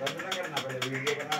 करना पहले वीडियो बना